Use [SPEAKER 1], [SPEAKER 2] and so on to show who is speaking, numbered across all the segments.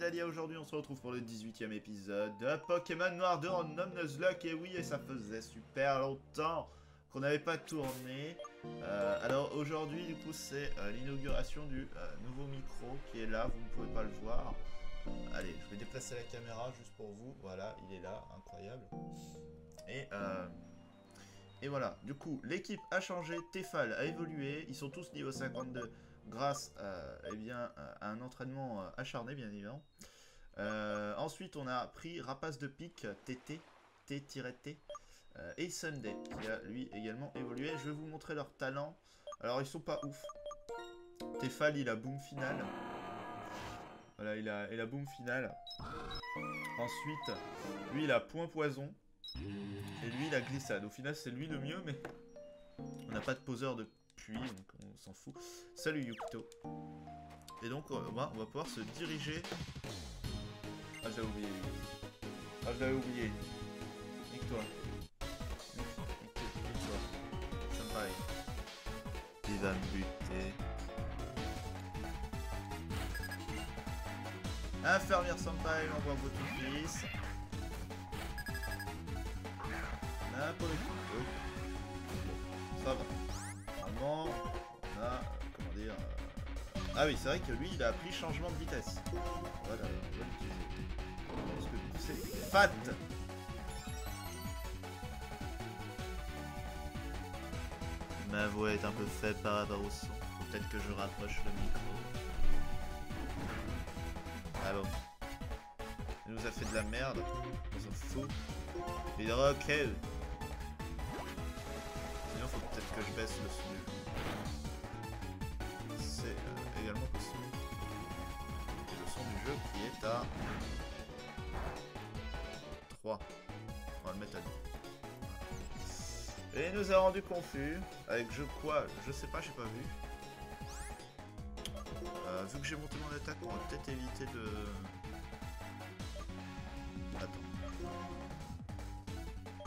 [SPEAKER 1] Dahlia, aujourd'hui on se retrouve pour le 18ème épisode de Pokémon Noir 2 en Nuzlocke, et oui, et ça faisait super longtemps qu'on n'avait pas tourné. Euh, alors aujourd'hui, du coup, c'est euh, l'inauguration du euh, nouveau micro qui est là, vous ne pouvez pas le voir. allez, je vais déplacer la caméra juste pour vous, voilà, il est là, incroyable. Et... Et voilà, du coup, l'équipe a changé, Tefal a évolué, ils sont tous niveau 52 grâce à, eh bien, à un entraînement euh, acharné, bien évidemment. Euh, ensuite, on a pris Rapace de Pique, TT, T-T, euh, et Sunday, qui a lui également évolué. Je vais vous montrer leur talent. Alors, ils sont pas ouf. Tefal, il a boom final. Voilà, il a, il a boom final. Ensuite, lui, il a point poison. Et lui, il a glissade. Au final, c'est lui le mieux, mais on n'a pas de poseur de donc on s'en fout. Salut Yukito. Et donc, on va, on va pouvoir se diriger... Ah, j'avais oublié. Ah, je l'avais oublié. Nique-toi. Nique-toi. Senpai. Il va me buter? Infirmière Senpai, envoie votre fils. Le coup. Ça va. Ah oui, c'est vrai que lui, il a appris changement de vitesse. Voilà, on va l'utiliser. C'est fat Ma voix est un peu faible par rapport au son. Peut-être que je rapproche le micro. Ah bon. Il nous a fait de la merde. On s'en fout. Il est ok faut peut-être que je baisse le son jeu qui est à 3. On va le mettre à 2. Et il nous a rendu confus avec je quoi, je sais pas, j'ai pas vu. Euh, vu que j'ai monté mon attaque, on va peut-être éviter de... Attends.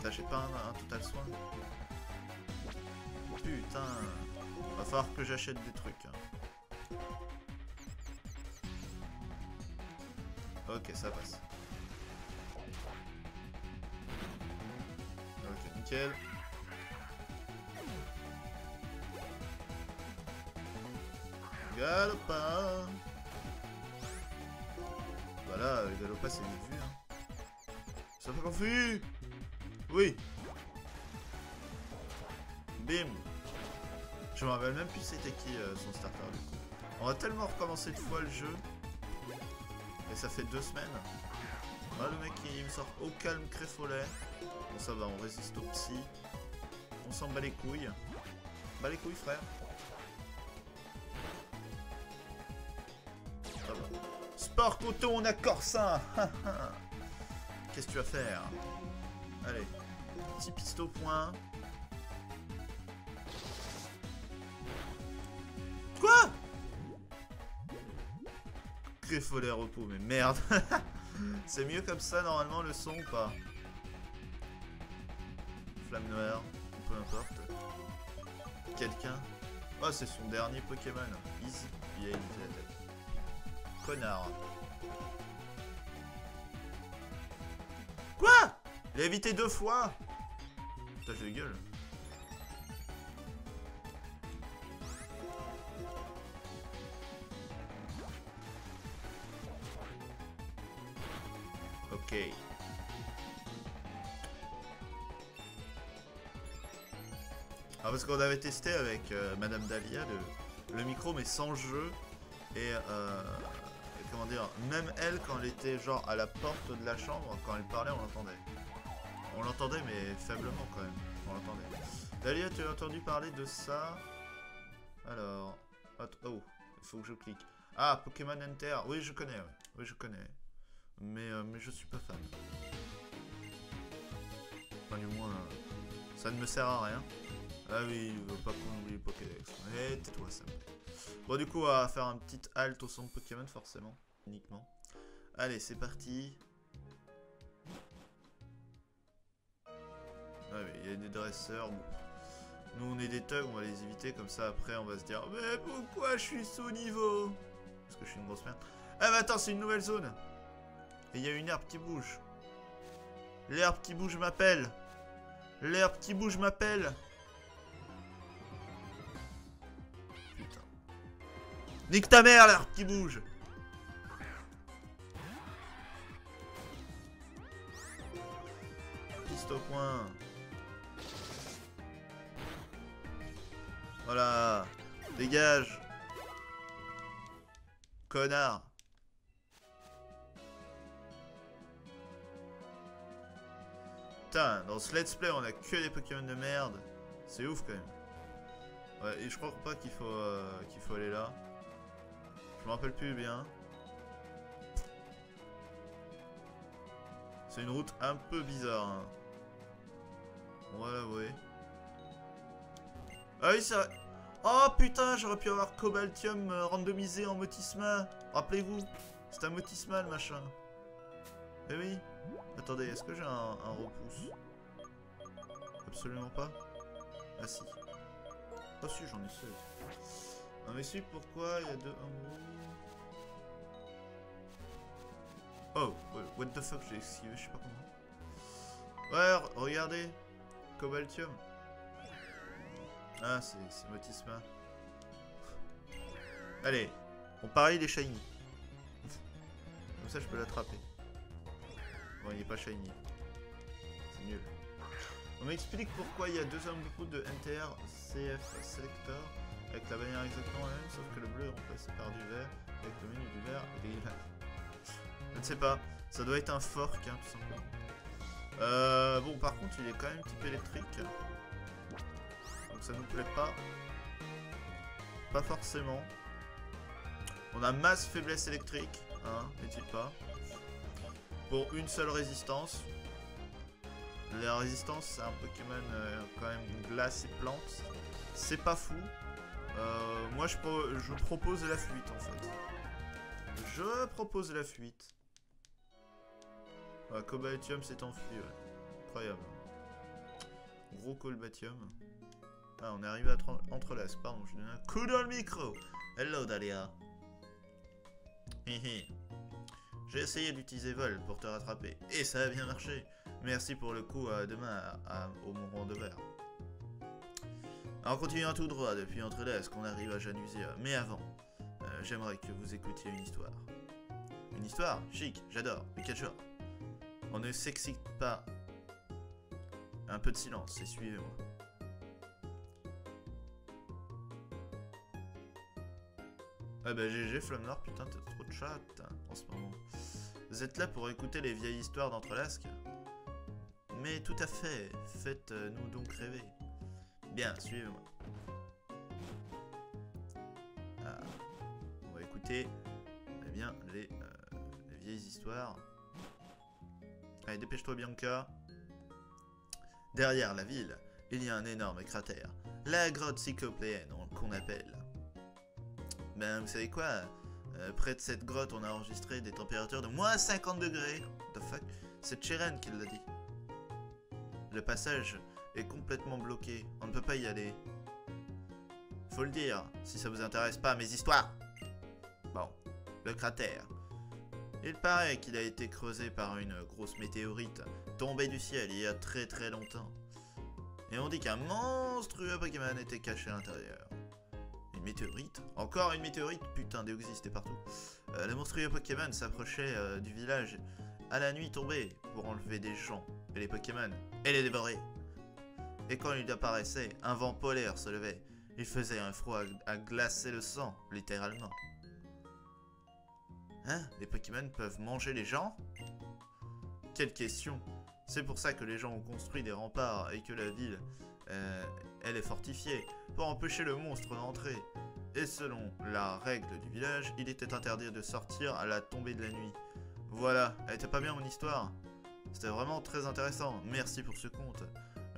[SPEAKER 1] Là, j'ai pas un, un total soin putain Va falloir que j'achète des trucs. Hein. Ok, ça passe. Ok, nickel. Galopa Voilà, Galopa c'est vite vu. Hein. Ça fait confus Oui Bim je me rappelle même plus c'était qui euh, son starter. On va tellement recommencer de fois le jeu. Et ça fait deux semaines. Ah, le mec il me sort au calme créfolet. Bon ça va, on résiste au psy. On s'en bat les couilles. Bat les couilles frère. Va. Sport coton, on a corsin Qu'est-ce que tu vas faire? Allez. Petit pisto point. Très repos, mais merde. c'est mieux comme ça normalement le son ou pas Flamme noire, peu importe. Quelqu'un Oh, c'est son dernier Pokémon. Easy. Connard. Quoi? Il a évité deux fois Putain, j'ai gueule. Qu'on avait testé avec euh, Madame Dahlia le, micro, mais sans jeu. Et euh, comment dire, même elle, quand elle était genre à la porte de la chambre, quand elle parlait, on l'entendait. On l'entendait, mais faiblement quand même. On l'entendait. Dahlia, tu as entendu parler de ça? Alors. Oh, il faut que je clique. Ah, Pokémon Enter. Oui, je connais, oui. je connais. Mais, euh, mais je suis pas fan. Enfin, du moins, ça ne me sert à rien. Ah oui, pas qu'on oublie Pokédex. Eh, tais-toi, ça Bon, du coup, on va faire un petit halt au centre Pokémon, forcément. Uniquement. Allez, c'est parti. Ah oui, il y a des dresseurs. Nous, on est des thugs, on va les éviter. Comme ça, après, on va se dire Mais pourquoi je suis sous niveau? Parce que je suis une grosse merde. Ah bah attends, c'est une nouvelle zone. Et il y a une herbe qui bouge. L'herbe qui bouge m'appelle. L'herbe qui bouge m'appelle. Nique ta mère, qui bouge. Piste au point. Voilà. Dégage. Connard. Putain, dans ce let's play, on a que des Pokémon de merde. C'est ouf quand même. Ouais, et je crois pas qu'il faut, euh, qu'il faut aller là. Je me rappelle plus bien. C'est une route un peu bizarre. Hein. On va. Ah oui, vrai. Oh putain, j'aurais pu avoir Cobaltium euh, randomisé en Motisma. Rappelez-vous, c'est un Motisma le machin. Eh oui. Attendez, est-ce que j'ai un, un, repousse? Absolument pas. Ah si. Ah si, j'en ai 16. Non mais si, pourquoi il y a deux... Oh, what the fuck, j'ai esquivé, je sais pas comment. Ouais, regardez. Cobaltium. Ah, c'est Motisma. Allez, on parie les shiny. Comme ça, je peux l'attraper. Bon, il n'est pas shiny. C'est nul. On m'explique pourquoi il y a deux hommes de NTR CF Selector avec la bannière exactement la même, sauf que le bleu est remplacé par du vert, avec le menu du vert et Je ne sais pas, ça doit être un fork, hein, tout simplement. Euh, bon, par contre, il est quand même type électrique. Donc ça nous plaît pas. Pas forcément. On a masse faiblesse électrique, hein, n'est-il pas? Pour une seule résistance. La résistance, c'est un Pokémon euh, quand même glace et plante. C'est pas fou. Euh, moi, je, je, propose la fuite, en fait. Je propose la fuite. Ouais, Cobaltium s'est enfui, ouais. Incroyable. Gros Colbatium. Ah, on est arrivé à Entrelasque. Pardon, je donne un coup dans le micro. Hello, Dahlia. Hihi. J'ai essayé d'utiliser vol pour te rattraper, et ça a bien marché. Merci pour le coup à demain au Mont de Verre. En continuant tout droit depuis est-ce qu'on arrive à Janusia. Mais avant, euh, j'aimerais que vous écoutiez une histoire. Une histoire Chic, j'adore, Pikachu. On ne s'excite pas. Un peu de silence et suivez-moi. Ah bah GG Flamme putain t'as trop de chat en ce moment. Vous êtes là pour écouter les vieilles histoires d'Entrelasque Mais tout à fait, faites-nous donc rêver. Bien, suivez-moi. Ah, on va écouter eh bien, les, euh, les vieilles histoires. Allez, dépêche-toi Bianca. Derrière la ville, il y a un énorme cratère. La grotte cyclopéenne qu'on appelle. Ben, vous savez quoi euh, Près de cette grotte, on a enregistré des températures de moins 50 degrés. the fuck? C'est Cheren qui l'a dit. Le passage est complètement bloqué. On ne peut pas y aller. Faut le dire, si ça vous intéresse pas mes histoires. Bon, le cratère. Il paraît qu'il a été creusé par une grosse météorite tombée du ciel il y a très très longtemps. Et on dit qu'un monstrueux Pokémon était caché à l'intérieur météorite? Encore une météorite? Putain, Deoxys, c'était partout. Euh, le monstrueux Pokémon s'approchait euh, du village à la nuit tombée pour enlever des gens et les Pokémon et les dévorer. Et quand il apparaissait, un vent polaire se levait. Il faisait un froid à glacer le sang, littéralement. Hein Les Pokémon peuvent manger les gens? Quelle question C'est pour ça que les gens ont construit des remparts et que la ville euh, elle est fortifiée pour empêcher le monstre d'entrer. Et selon la règle du village, il était interdit de sortir à la tombée de la nuit. Voilà, elle était pas bien mon histoire C'était vraiment très intéressant, merci pour ce conte.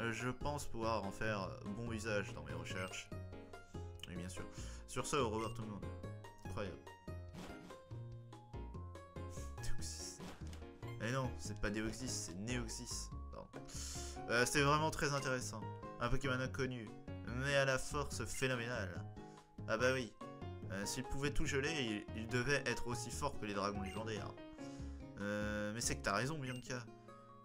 [SPEAKER 1] Euh, je pense pouvoir en faire bon usage dans mes recherches. Oui, bien sûr. Sur ce, au revoir tout le monde. Incroyable. Deoxys. Eh non, c'est pas Deoxys, c'est Neoxys. Euh, C'était vraiment très intéressant. Un Pokémon inconnu, mais à la force phénoménale. Ah bah oui. Euh, S'il pouvait tout geler, il, il devait être aussi fort que les dragons légendaires. Euh, mais c'est que t'as raison, Bianca.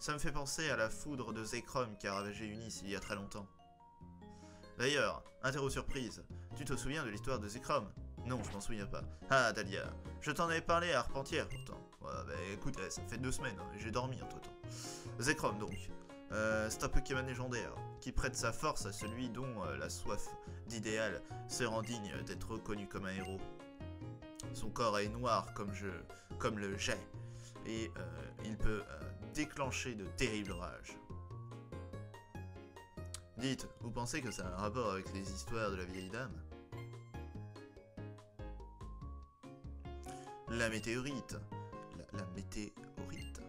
[SPEAKER 1] Ça me fait penser à la foudre de Zekrom qui a ravagé Unis il y a très longtemps. D'ailleurs, interro surprise, tu te souviens de l'histoire de Zekrom? Non, je m'en souviens pas. Ah, Dahlia, je t'en avais parlé à Arpentière pourtant. Bah écoute, eh, ça fait deux semaines, hein, j'ai dormi entre temps. Zekrom donc. Euh, c'est un Pokémon légendaire qui prête sa force à celui dont euh, la soif d'idéal se rend digne d'être reconnu comme un héros. Son corps est noir comme, je, comme le jet et euh, il peut déclencher de terribles rages. Dites, vous pensez que ça a un rapport avec les histoires de la vieille dame? La météorite. La, la météorite.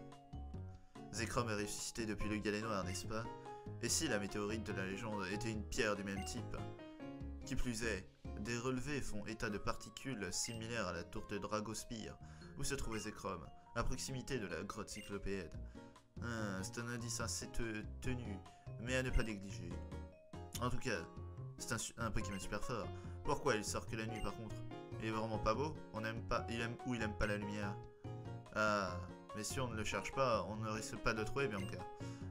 [SPEAKER 1] Zekrom est ressuscité depuis le galet noir, n'est-ce pas? Et si la météorite de la légende était une pierre du même type Qui plus est, des relevés font état de particules similaires à la tour de Dragospire, où se trouvait Zekrom, à proximité de la grotte cyclopéenne. Ah, c'est un indice assez te- tenu, mais à ne pas négliger. En tout cas, c'est un, un Pokémon super fort. Pourquoi il sort que la nuit par contre? Il est vraiment pas beau On aime pas, il aime ou il aime pas la lumière Ah, mais si on ne le cherche pas, on ne risque pas de trouver Bianca.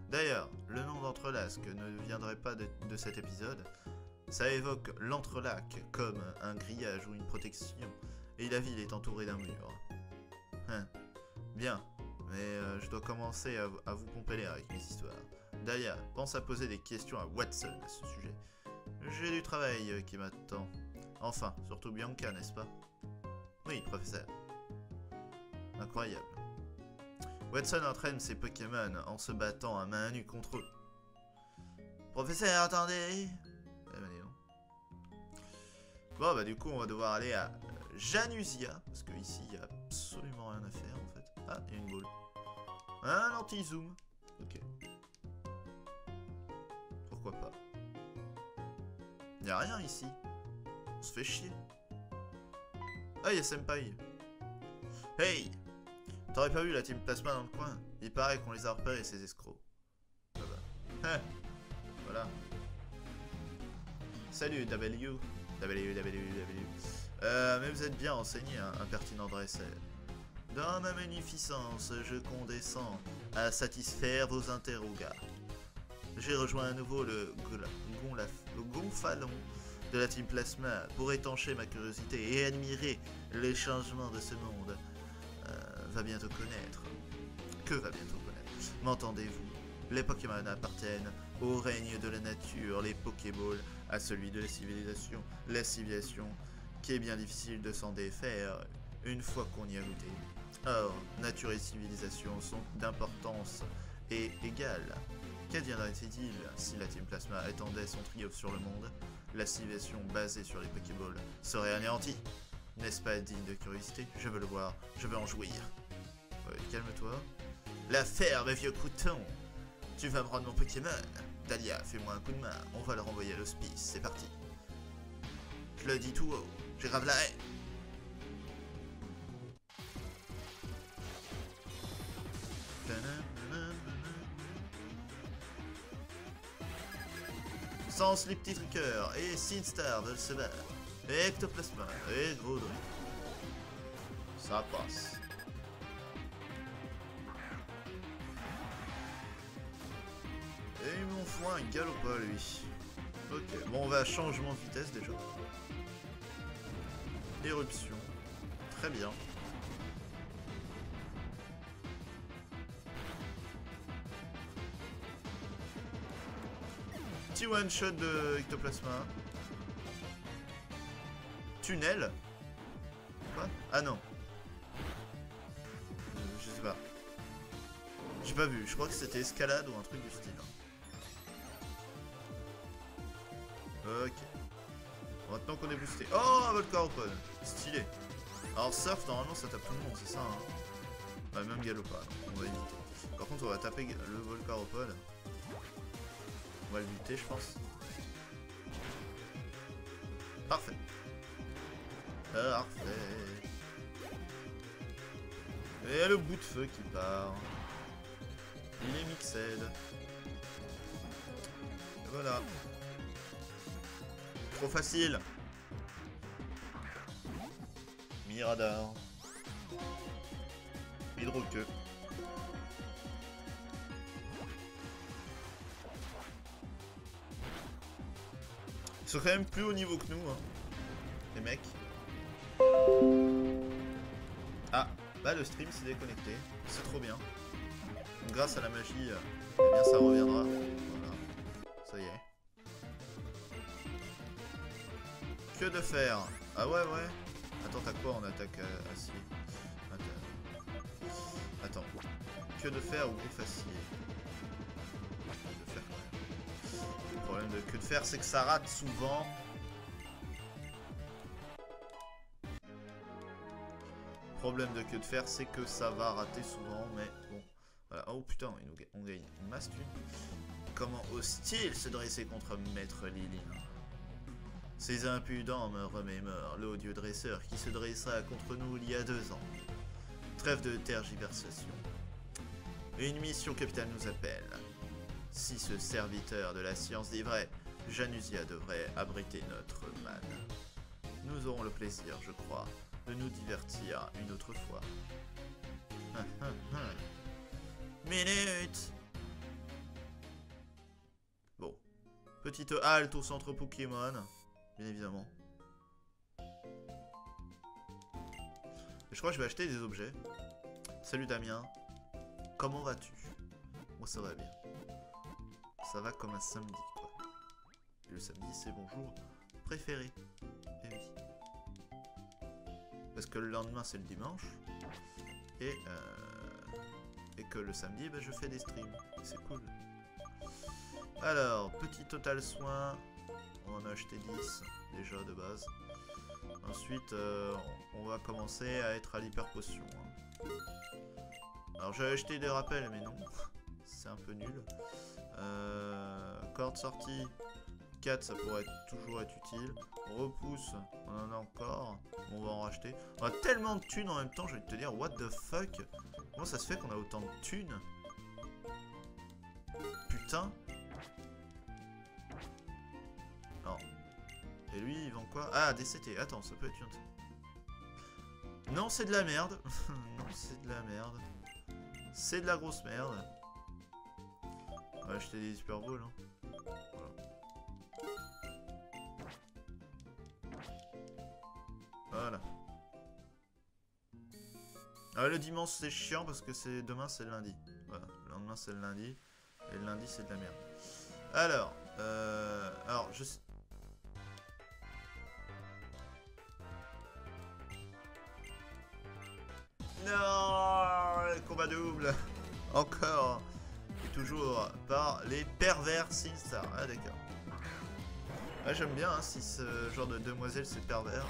[SPEAKER 1] D'ailleurs, le nom d'Entrelasque ne viendrait pas de, de cet épisode. Ça évoque l'entrelac comme un grillage ou une protection, et la ville est entourée d'un mur. Hein. Bien, mais euh, je dois commencer à, vous pomper l'air avec mes histoires. Dahlia, pense à poser des questions à Watson à ce sujet. J'ai du travail euh, qui m'attend. Enfin, surtout Bianca, n'est-ce pas? Oui, professeur. Incroyable. Watson entraîne ses Pokémon en se battant à main nue contre eux. Professeur, attendez Eh ben, donc. Bon, bah du coup, on va devoir aller à Janusia, parce que ici, il y a absolument rien à faire. Ah, une boule. Un anti-zoom. Ok. Pourquoi pas Il a rien ici. On se fait chier. Ah, il y a Senpai. Hey T'aurais pas vu la team Plasma dans le coin? Il paraît qu'on les a repérés, ces escrocs. Ah bah. Hein. voilà. Salut W. W, W, W. Euh, mais vous êtes bien renseigné, hein, impertinent Dressel. Dans ma magnificence, je condescends à satisfaire vos interrogats. J'ai rejoint à nouveau le, gonfalon de la Team Plasma pour étancher ma curiosité et admirer les changements de ce monde. Euh, va bientôt connaître. Que va bientôt connaître? M'entendez-vous? Les Pokémon appartiennent au règne de la nature, les Pokéballs à celui de la civilisation. La civilisation qui est bien difficile de s'en défaire une fois qu'on y a goûté. Or, nature et civilisation sont d'importance et égales. Qu'adviendrait-il si la Team Plasma étendait son triomphe sur le monde? La civilisation basée sur les Pokéballs serait anéantie. N'est-ce pas digne de curiosité? Je veux le voir, je veux en jouir. Ouais, calme-toi. La ferme, vieux crouton Tu vas me rendre mon Pokémon Dahlia, fais-moi un coup de main, on va le renvoyer à l'hospice, c'est parti. Je le dis tout haut, j'ai grave la haine. Sans les petits et Sinstar veulent se battre. Et Ectoplasma et Groudry. Ça passe. Et mon foin il galope pas lui. Ok, bon on va à changement de vitesse déjà. Éruption. Très bien. Petit one shot de Ectoplasma. Tunnel Quoi? Ah non. Euh, je sais pas. J'ai pas vu, je crois que c'était escalade ou un truc du style. Ok. Maintenant qu'on est boosté. Oh, un Stylé. Alors surf, normalement ça tape tout le monde, c'est ça hein Ouais, même Galopa, donc on va éviter. Par contre, on va taper le Volcaropod. On va le buter, je pense. Parfait. Parfait. Et le bout de feu qui part. Il est mixed. Voilà. Trop facile. Mirador. Hydroqueux. Sont quand même plus haut niveau que nous, hein, les mecs. Ah, bah le stream s'est déconnecté. C'est trop bien. Donc, grâce à la magie, euh, eh bien ça reviendra. Voilà. Ça y est. Que de faire Ah ouais, ouais. Attends, t'as quoi en attaque euh, acier? Attends. Attends. Que de faire ou gros facier problème de que de faire, c'est que ça rate souvent. Problème de que de faire, c'est que ça va rater souvent, mais bon. Oh putain, on gagne une masse. Comment ose-t-il se dresser contre Maître Lily Ces impudents me remémorent l'odieux dresseur qui se dressa contre nous il y a deux ans. Trêve de tergiversation. Une mission capitale nous appelle. Si ce serviteur de la science dit vrai, Janusia devrait abriter notre manne. Nous aurons le plaisir, je crois, de nous divertir une autre fois. Minute Bon. Petite halte au centre Pokémon, bien évidemment. Je crois que je vais acheter des objets. Salut Damien. Comment vas-tu? Moi ça va bien. Ça va comme un samedi le samedi c'est mon jour préféré. Eh. Parce que le lendemain c'est le dimanche. Et, euh, et que le samedi ben, je fais des streams. C'est cool. Alors, petit total soin. On en a acheté 10 déjà de base. Ensuite, euh, on va commencer à être à l'hyper potion. hein. Alors, j'ai acheté des rappels, mais non. C'est un peu nul. Euh, corde sortie. 4, ça pourrait toujours être utile. Repousse, on en a encore. On va en racheter. On a tellement de thunes en même temps, je vais te dire, what the fuck? Comment ça se fait qu'on a autant de thunes? Putain Non. Et lui, il vend quoi? Ah, DCT. Attends, ça peut être une... Non, c'est de la merde. non, c'est de la merde. C'est de la grosse merde. Va acheter des Super Balls. Hein. Voilà. Ah, le dimanche c'est chiant parce que c'est demain c'est le lundi. Voilà, le lendemain c'est le lundi. Et le lundi c'est de la merde. Alors, euh, alors je sais. Non, combat double. Encore. Toujours par les pervers Sinstar. Ah d'accord. Ah, j'aime bien hein, si ce genre de demoiselle c'est pervers.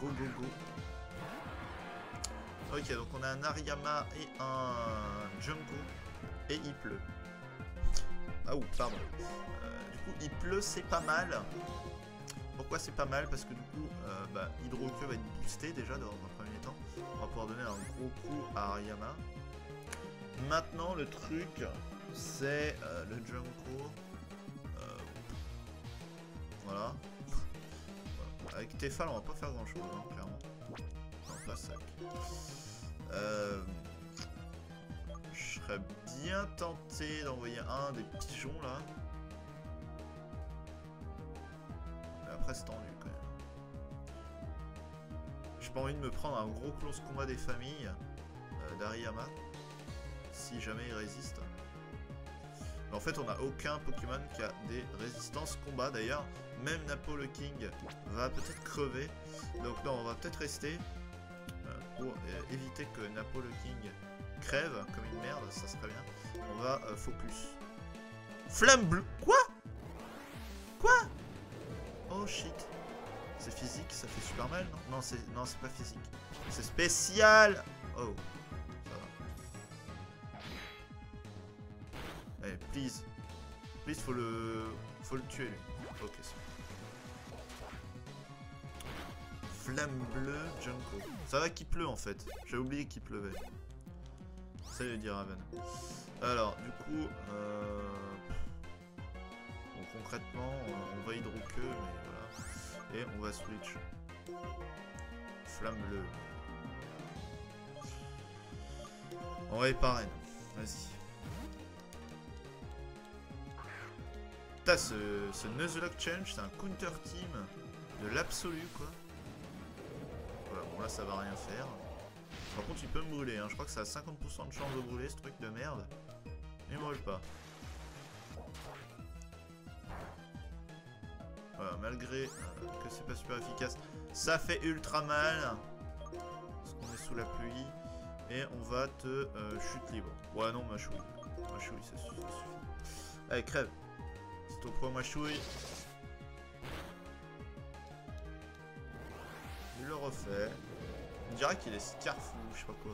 [SPEAKER 1] Go go go. Ok, donc on a un Ariyama et un Junko. Et il pleut. Ah ou pardon. Euh, du coup, il pleut, c'est pas mal. Pourquoi c'est pas mal? Parce que du coup, euh, bah, va être boosté déjà dans un premier temps. On va pouvoir donner un gros coup à Ariyama. Maintenant, le truc, c'est euh, le Junko. Euh, voilà. Avec Tefal, on va pas faire grand chose, clairement. Non, pas sac. Euh, je serais bien tenté d'envoyer un des pigeons là. Mais après, c'est tendu quand même. J'ai pas envie de me prendre un gros close combat des familles euh, d'Ariyama. Jamais il résiste. En fait, on n'a aucun Pokémon qui a des résistances combat. D'ailleurs, même Napo le King va peut-être crever. Donc non, on va peut-être rester euh, pour euh, éviter que Napo le King crève comme une merde. Ça serait bien. On va euh, focus. Flamme bleue. Quoi? Quoi? Oh shit. C'est physique, ça fait super mal, non? Non, c'est pas physique. C'est spécial. Oh. Please. Please, faut le... Faut le tuer, lui. Ok, bon. Flamme bleue, Junko. Ça va qu'il pleut, en fait. J'ai oublié qu'il pleuvait. Salut, dit Raven. Alors, du coup... Euh... Bon, concrètement, on va hydroqueux, mais voilà. Et on va switch. flamme bleue. On va éparer. Vas-y. Putain, ce, ce Nuzlocke Challenge, c'est un counter team de l'absolu, quoi. Voilà, bon là, ça va rien faire. Par contre, il peut me brûler. Hein. Je crois que ça a 50% de chance de brûler, ce truc de merde. Il brûle pas. Voilà, malgré euh, que c'est pas super efficace, ça fait ultra mal. Parce qu'on est sous la pluie. Et on va te euh, chute libre. Ouais, non, ma chouille. Ma chouille, ça suffit. Allez, crève. C'est au point, ma chouille. Il le refait. On dirait qu'il est scarf ou je sais pas quoi.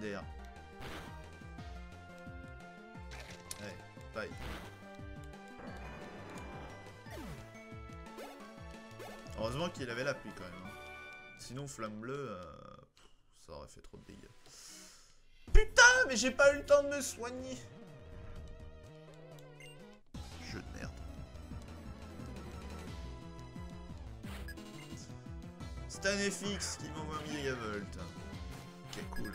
[SPEAKER 1] DR. Allez, bye. Heureusement qu'il avait la pluie quand même. hein. Sinon, flamme bleue, euh, ça aurait fait trop de dégâts. Putain, mais j'ai pas eu le temps de me soigner. StanFX qui m'envoie un mégavolt. Ok, cool.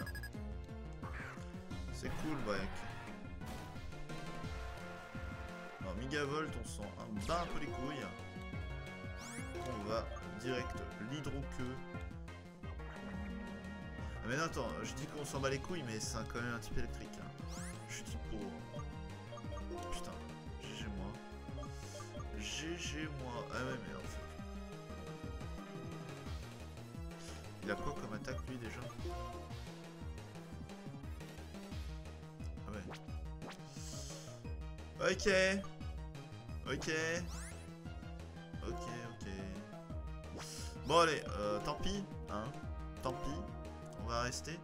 [SPEAKER 1] C'est cool, mec. Alors, mégavolt, on s'en bat un peu les couilles. On va direct l'hydro-queue. Ah, Mais non, attends, je dis qu'on s'en bat les couilles, mais c'est quand même un type électrique. hein. Je suis typo. Putain, GG moi. GG moi. Ah ouais, mais Il a quoi comme attaque lui déjà Ah ouais. Ok. Ok. Ok, ok. Bon allez, euh, tant pis, hein. Tant pis. On va rester.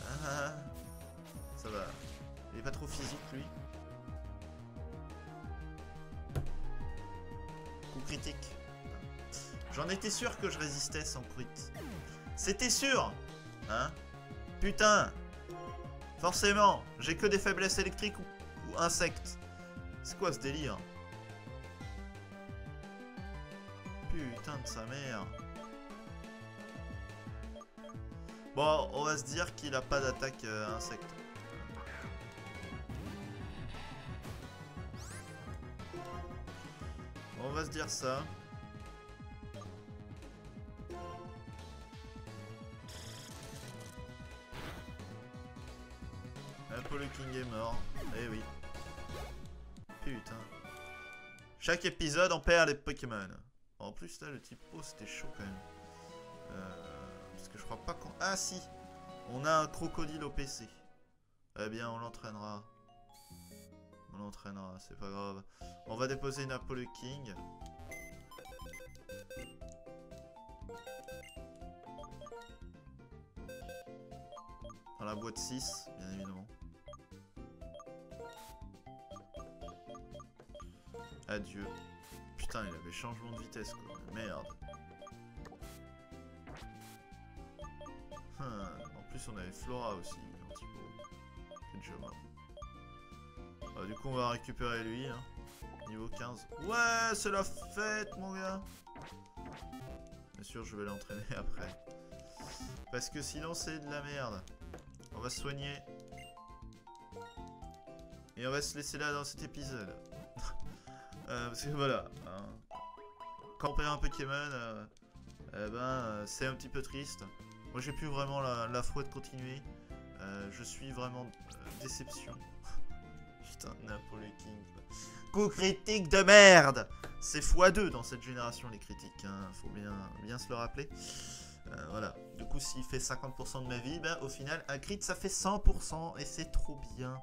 [SPEAKER 1] Ah, ah, ah. ça va. Il est pas trop physique lui. Coup critique. J'en étais sûr que je résistais sans crit. C'était sûr Hein? Putain Forcément J'ai que des faiblesses électriques ou, insectes. C'est quoi ce délire? Putain de sa mère Bon, on va se dire qu'il a pas d'attaque euh, insecte. On va se dire ça. King est mort. Eh oui. Putain. Chaque épisode, on perd les Pokémon. En plus, là, le type O, c'était chaud quand même. Euh, parce que je crois pas qu'on... Ah, si On a un crocodile au PC. Eh bien, on l'entraînera. On l'entraînera, c'est pas grave. On va déposer une Apollo King. Dans la boîte 6, Adieu. Putain, il avait changement de vitesse quoi. Merde. En plus, on avait Flora aussi, un petit peu. Bah, du coup, on va récupérer lui. hein. Niveau 15. Ouais, c'est la fête, mon gars. Bien sûr, je vais l'entraîner après. Parce que sinon, c'est de la merde. On va se soigner. Et on va se laisser là dans cet épisode. Euh, parce que voilà. hein. Quand on perd un Pokémon, euh, eh ben, euh, c'est un petit peu triste. Moi, j'ai plus vraiment la, la foi de continuer. Je suis vraiment déception. Putain, Napoli King. Coup critique de merde C'est x2 dans cette génération, les critiques. Hein. Faut bien, bien se le rappeler. Voilà. Du coup, s'il fait 50% de ma vie, ben, au final, un crit, ça fait 100%. Et c'est trop bien.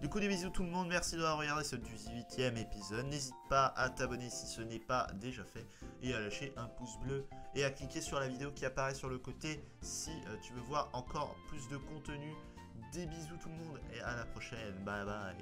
[SPEAKER 1] Du coup, des bisous tout le monde. Merci d'avoir regardé ce 18e épisode. N'hésite pas à t'abonner si ce n'est pas déjà fait. Et à lâcher un pouce bleu. Et à cliquer sur la vidéo qui apparaît sur le côté si euh, tu veux voir encore plus de contenu. Des bisous tout le monde. Et à la prochaine. Bye bye.